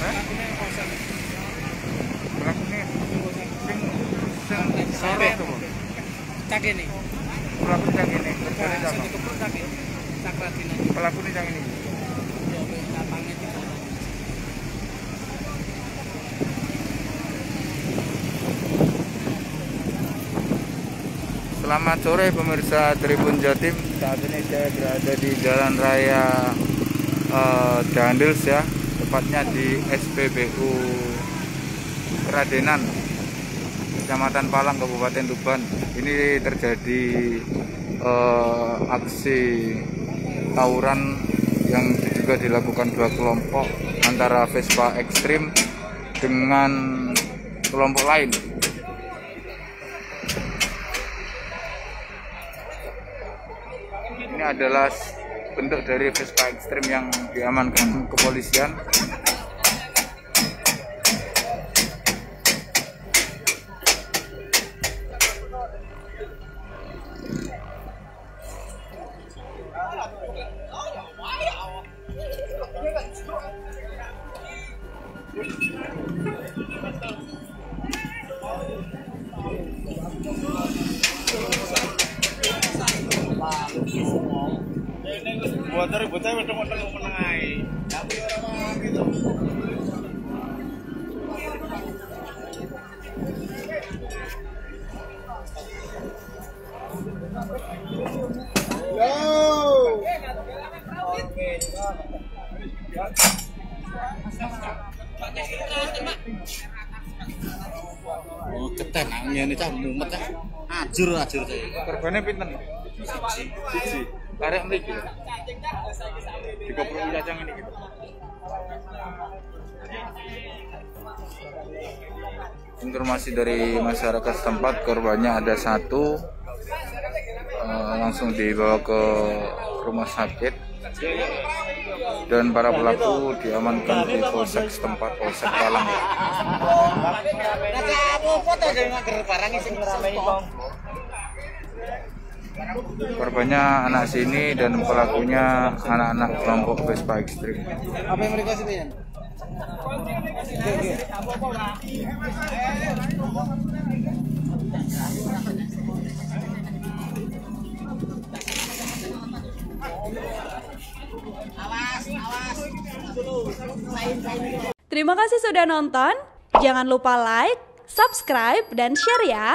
Ini Pelaku yang ini, cak ini Pelaku yang ini. Selamat sore pemirsa Tribun Jatim. Saat ini saya berada di Jalan Raya Dandils ya, tepatnya di SPBU Keradenan, Kecamatan Palang, Kabupaten Tuban. Ini terjadi eh, aksi tawuran yang juga dilakukan dua kelompok antara Vespa Ekstrim dengan kelompok lain. ini adalah bentuk dari Vespa ekstrim yang diamankan kepolisian Buat bocah tengok meneng ae. Tapi orang gitu. Yo. Oh, keten angin ini cah mumet cah. Ajur ajur cah. korbannya pinten Siji. karek mriki tiga puluh cacang ini gitu. Informasi dari masyarakat setempat korbannya ada satu. Eh, langsung dibawa ke rumah sakit. Dan para pelaku diamankan di polsek setempat polsek Palang korbannya anak sini dan pelakunya anak-anak kelompok Vespa ekstrim apa yang mereka sini Terima kasih sudah nonton. Jangan lupa like, subscribe, dan share ya.